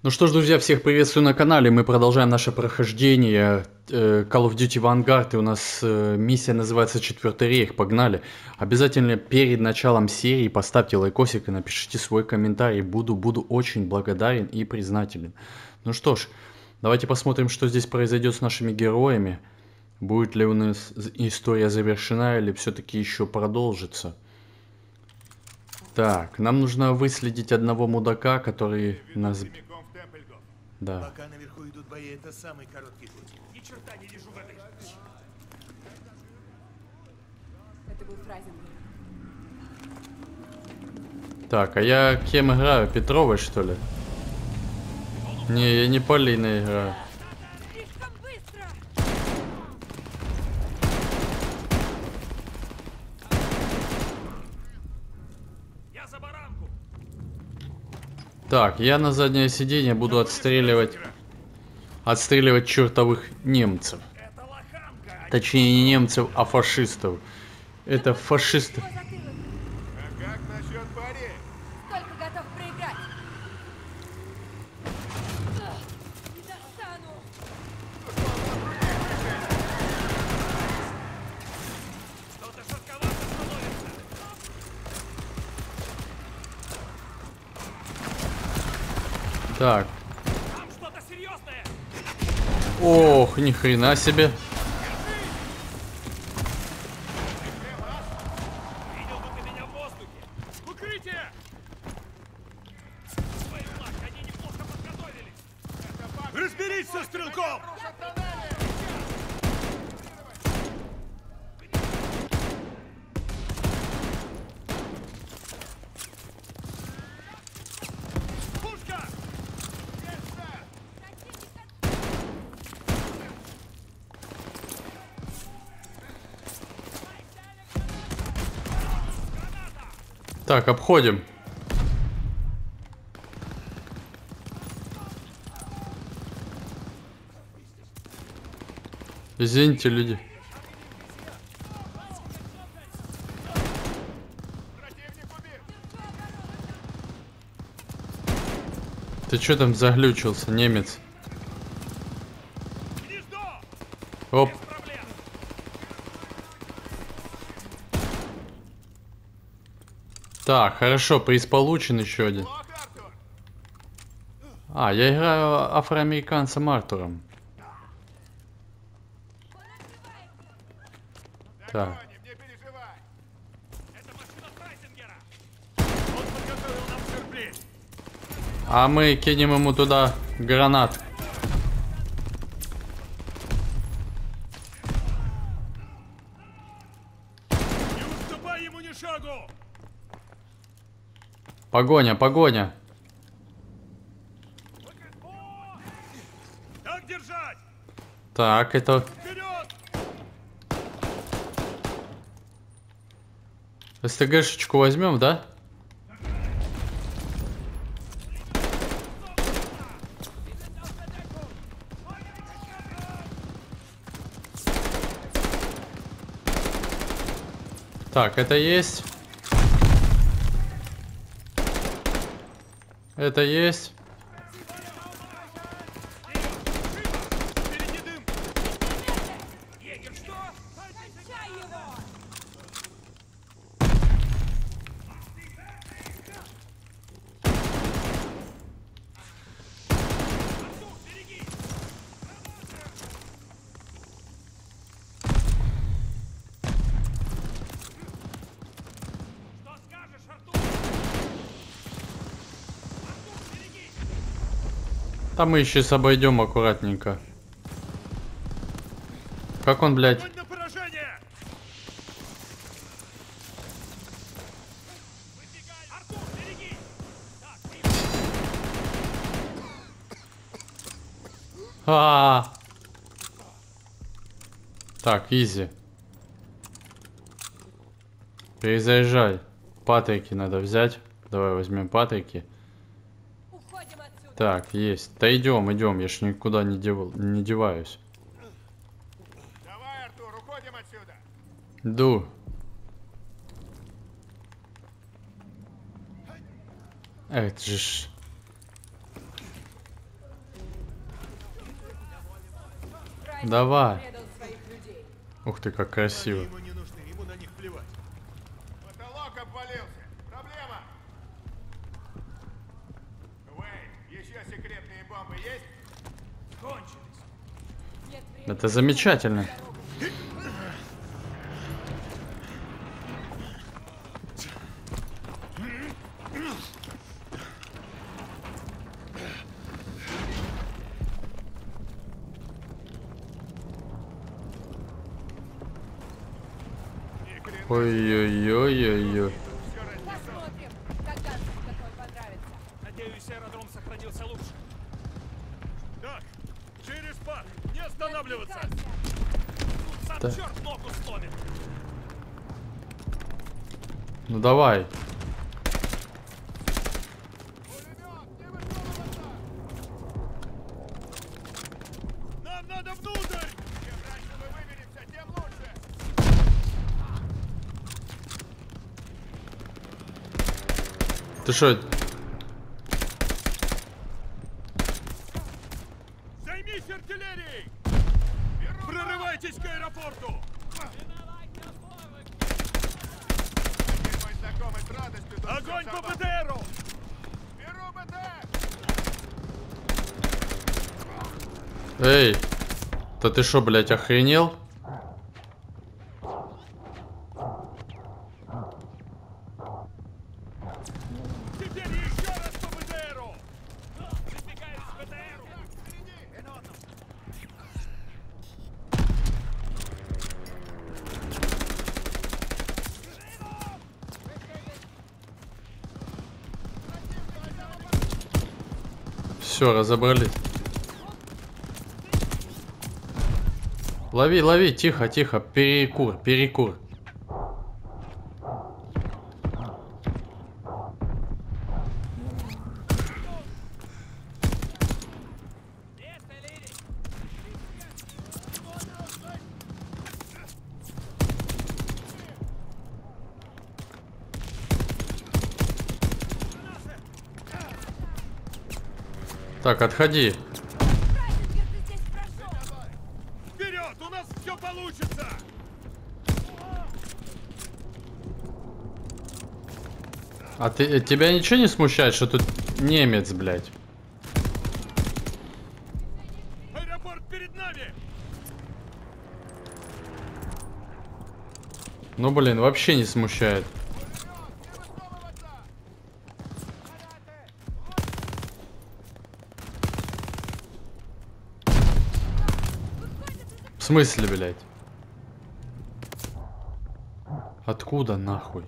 Ну что ж, друзья, всех приветствую на канале. Мы продолжаем наше прохождение э, Call of Duty Vanguard. И у нас э, миссия называется Четвертый рейх. Погнали. Обязательно перед началом серии поставьте лайкосик и напишите свой комментарий. Буду, буду очень благодарен и признателен. Ну что ж, давайте посмотрим, что здесь произойдет с нашими героями. Будет ли у нас история завершена или все-таки еще продолжится. Так, нам нужно выследить одного мудака, который нас да. Пока наверху идут бои, это самый короткий путь. Ни черта не вижу воды. Это был Фрайзенберг. Так, а я кем играю? Петровой, что ли? Не, я не Полиной играю. Слишком быстро! Я за баранку. Так, я на заднее сиденье буду отстреливать... Отстреливать чертовых немцев. Точнее, не немцев, а фашистов. Это фашисты. Так. Ох, ни хрена себе. Так, обходим. Извините, люди. Ты что там заглючился, немец? Оп, так, хорошо, приз получен еще один. А, я играю афроамериканцем Артуром. Так. А мы кинем ему туда гранат. Не уступай ему ни шагу! Погоня, погоня. Так держать! Так, это... СТГшечку возьмем, да? Так, это есть. Это есть. Впереди дым! Егер, что? Кончай его! Артур, береги! Что скажешь, Артур? Артур, береги! Там мы еще обойдем аккуратненько. Как он, блядь? А, -а, а Так, изи. Перезаряжай. Патрики надо взять. Давай возьмем патрики. Так, есть. Да идем, идем, я ж никуда не, девал, не деваюсь. Давай, Артур, уходим отсюда. Ду. Это же ж... Давай. Ух ты, как красиво. Потолок обвалился. Это замечательно. Ни хрена. Ой-ой-ой-ой-ой. Все разнесет. Посмотрим, когда такой понравится. Надеюсь, аэродром сохранился лучше. Так, через пак, не останавливаться. Отвлекайся. Тут сам Да. черт ногу сломит. Ну давай. Нам надо внутрь. Чем раньше мы выберемся, тем лучше. Ты что? Да ты что, блядь, охренел? Теперь еще раз по БТРу. Прибегаю к БТРу. Все, разобрались. Лови, лови, тихо, тихо, перекур, перекур. Так, отходи. Фрайзингер, ты здесь прошел. Вперед, у нас все получится. А ты, тебя ничего не смущает, что тут немец, блядь? Аэропорт перед нами. Ну, блин, вообще не смущает. В смысле, блядь? Откуда нахуй?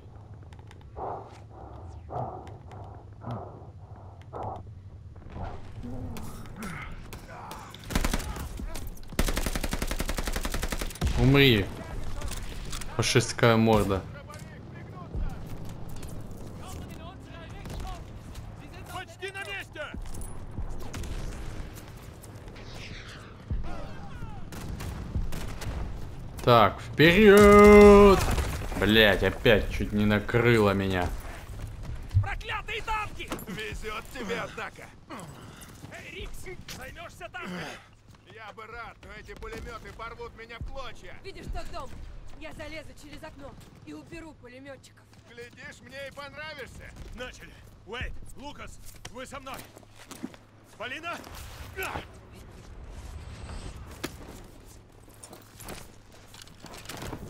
Умри. Фашистская морда. Почти на месте. Так, вперед! Блять, опять чуть не накрыло меня. Проклятые танки! Везет тебе, однако. Эй, Рикс, займешься танками? Я бы рад, но эти пулеметы порвут меня в клочья. Видишь тот дом? Я залезу через окно и уберу пулеметчиков. Глядишь, мне и понравишься. Начали. Уэйд, Лукас, вы со мной. Полина? А!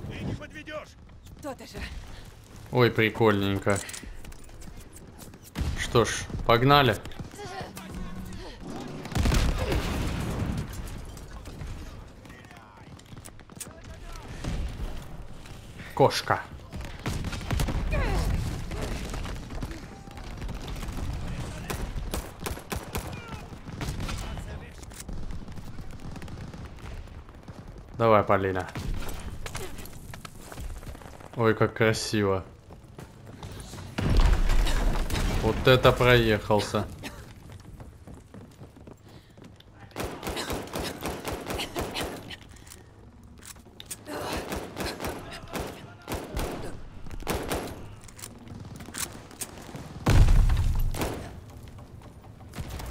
Ты не подведешь. То-то же. Ой, прикольненько. Что ж, погнали. Кошка. Давай, Полина. Ой, как красиво. Вот это проехался.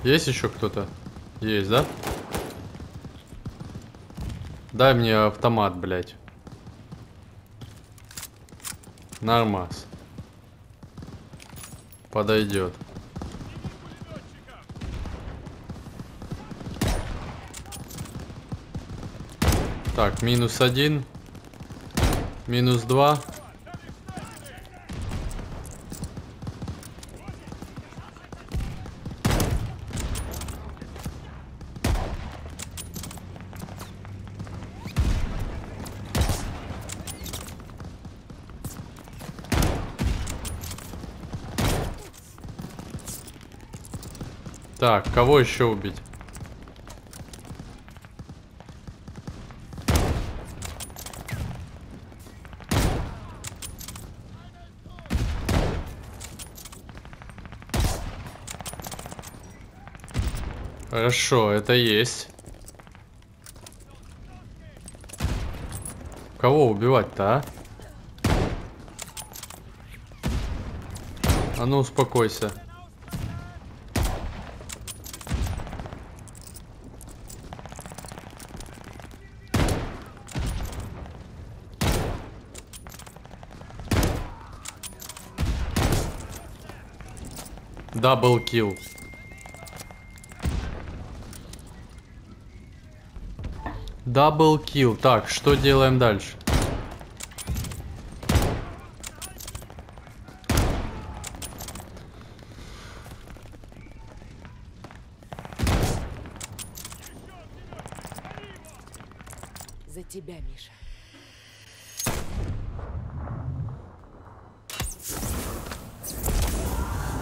Есть еще кто-то? Есть, да? Дай мне автомат, блядь. Нормас. Подойдет. Так, минус один. Минус два. Так, кого еще убить? Хорошо, это есть. Кого убивать-то, а? А ну успокойся. Double kill. Double kill. Так, что делаем дальше? За тебя, Миша.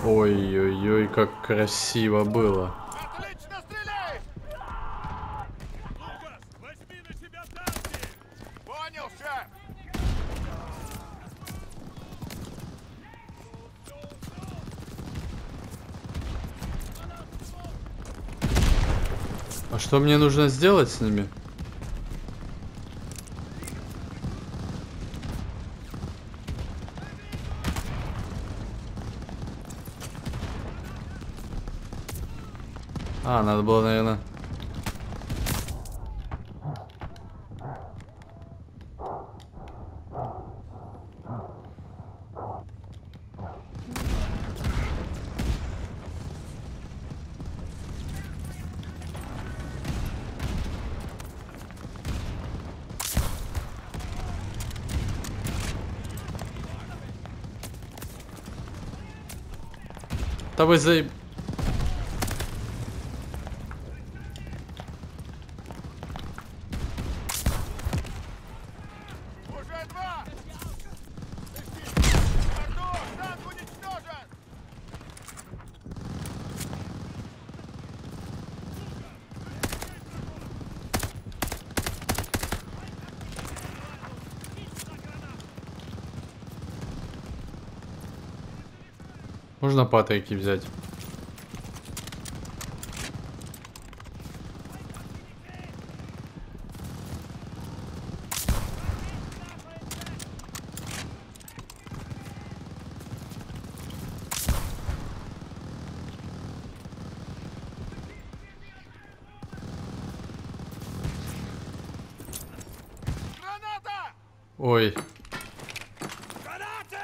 Ой-ой-ой, как красиво было. Отлично стреляешь! Лукас, возьми на себя танки! Понял, шеф! А что мне нужно сделать с ними? А, надо было, наверное... Вы за... Уже два! Артур, танк уничтожен! Можно патрики взять? Граната! Ой, Гранаты!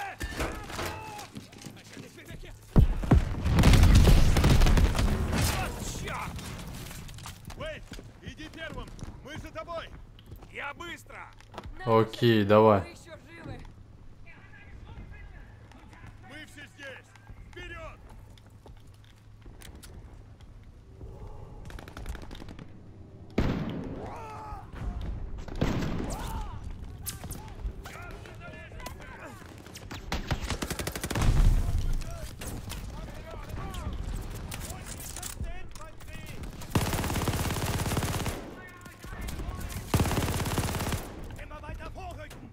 Уэйд, иди первым! Мы за тобой! Быстро! окей, давай. Мы еще живы. Мы все здесь! Вперед! Immer weiter vorrücken!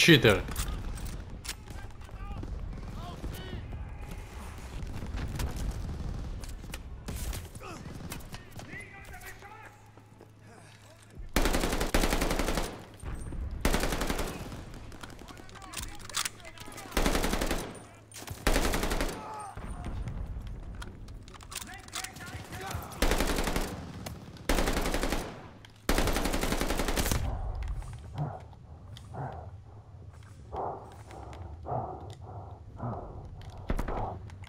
Читер.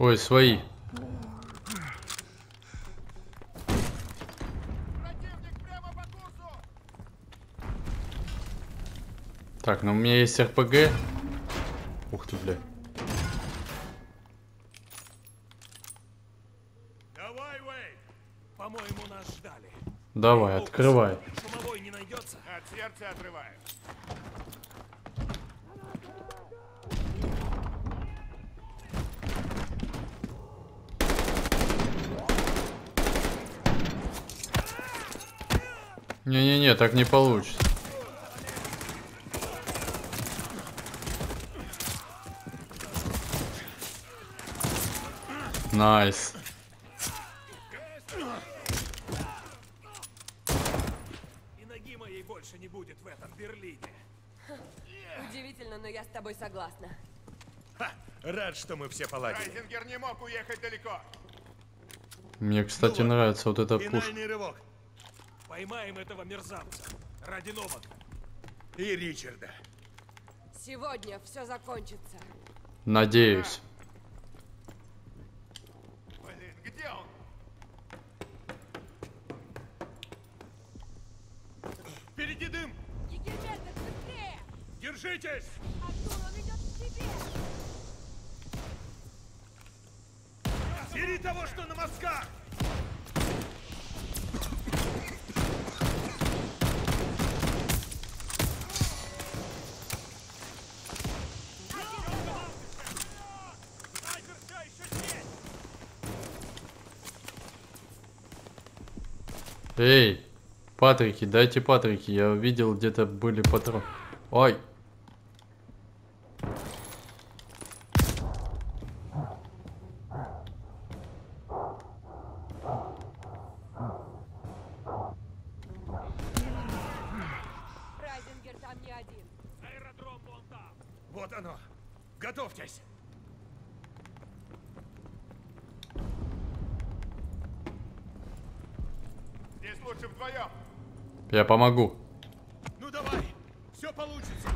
Ой, свои. Противник прямо по курсу! Так, ну у меня есть РПГ. Ух ты, бля. Давай, Уэйн! По-моему, нас ждали. Давай, открывай. Шумовой не найдется? От сердца отрываю. Не-не-не, так не получится. Nice. И ноги моей больше не будет в этом Берлине. Удивительно, но я с тобой согласна. Ха, рад, что мы все поладили. Фрайзингер не мог уехать далеко. Мне, кстати, Ну нравится вот эта пушка. Рывок. Поймаем этого мерзавца. Ради Новака. И Ричарда. Сегодня все закончится. Надеюсь. Блин, где он? Впереди дым! Егерментов, быстрее! Держитесь! Артур, он идет к тебе! Бери того, что на мозгах! Снайпер все еще здесь! Эй, Патрики, дайте Патрики. Я видел, где-то были патроны. Ой. Райзингер там не один. Аэродром вон там. Вот оно. Готовьтесь! Здесь лучше вдвоем. Я помогу. Ну давай! Все получится!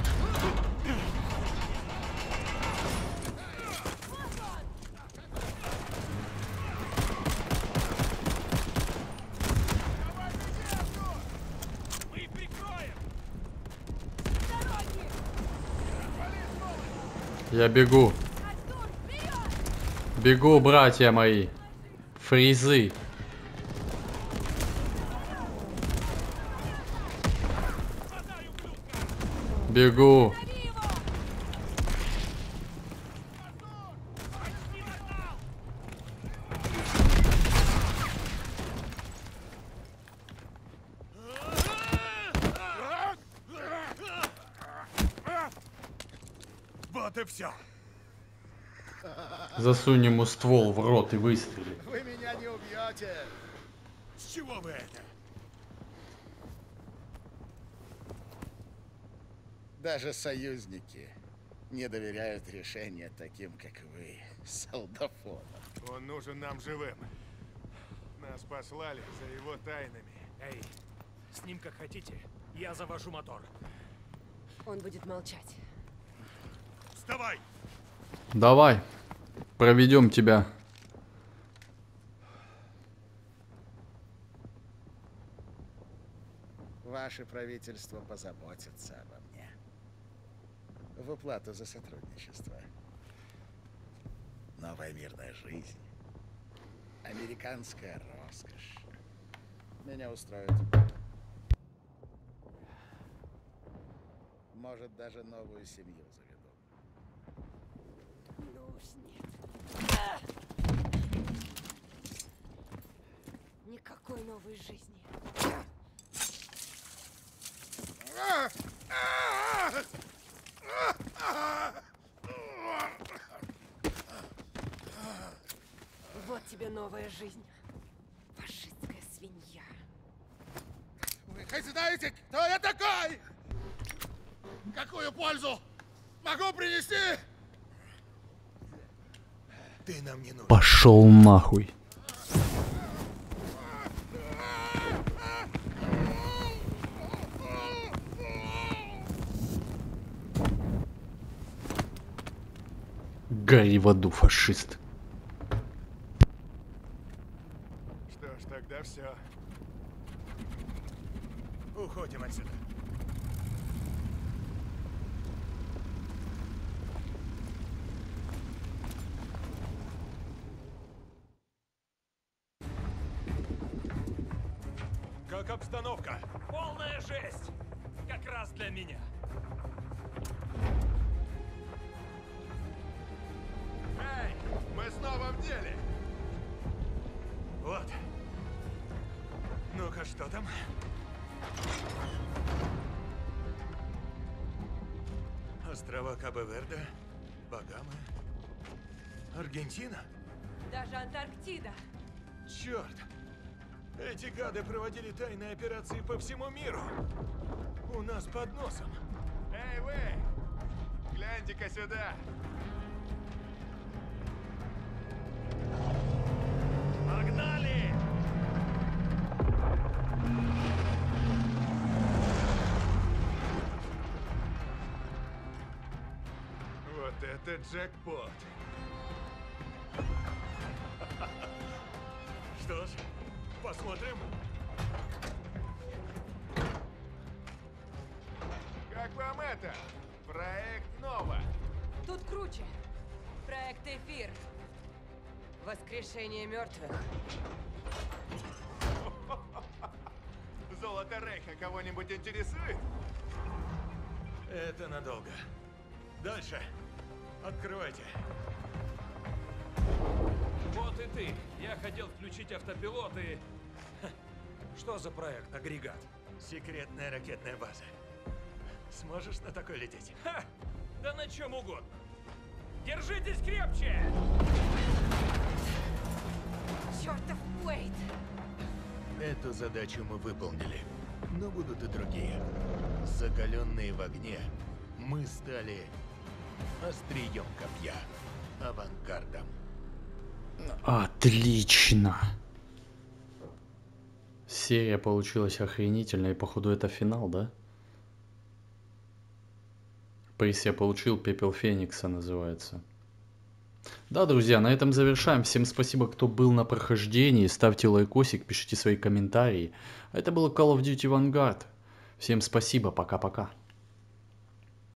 Я бегу. Бегу, братья мои. Фризы. Бегу. Вот и все! Засунь ему ствол в рот и выстрели. Вы меня не убьете. С чего вы это? Даже союзники не доверяют решения таким, как вы, солдафонам. Он нужен нам живым. Нас послали за его тайнами. Эй, с ним как хотите. Я завожу мотор. Он будет молчать. Вставай! Давай. Проведем тебя. Ваше правительство позаботится обо мне. В уплату за сотрудничество. Новая мирная жизнь. Американская роскошь. Меня устроит. Может, даже новую семью заведу. Ну уж нет. Никакой новой жизни. Вот тебе новая жизнь, фашистская свинья. Вы хоть знаете, кто я такой? Какую пользу могу принести? Ты нам не нужен. Пошел нахуй. Гори в аду, фашист. В деле. Вот. Ну-ка, что там? Острова Кабо-Верде, Багамы, Аргентина? Даже Антарктида. Черт! Эти гады проводили тайные операции по всему миру. У нас под носом. Эй, вы! Гляньте-ка сюда. Джекпот. Что ж, посмотрим. Как вам это? Проект Нова. Тут круче. Проект Эфир. Воскрешение мертвых. Золото Рейха кого-нибудь интересует? Это надолго. Дальше. Открывайте. Вот и ты. Я хотел включить автопилот и... Что за проект, агрегат? Секретная ракетная база. Сможешь на такой лететь? Ха! Да на чем угодно. Держитесь крепче! Чертов Уэйт! Эту задачу мы выполнили. Но будут и другие. Закаленные в огне, мы стали острием копья, авангардом. Отлично. Серия получилась охренительная, и походу это финал, да? Приз я получил, Пепел Феникса называется. Да, друзья, на этом завершаем. Всем спасибо, кто был на прохождении. Ставьте лайкосик, пишите свои комментарии. А это было Call of Duty Vanguard. Всем спасибо, пока-пока.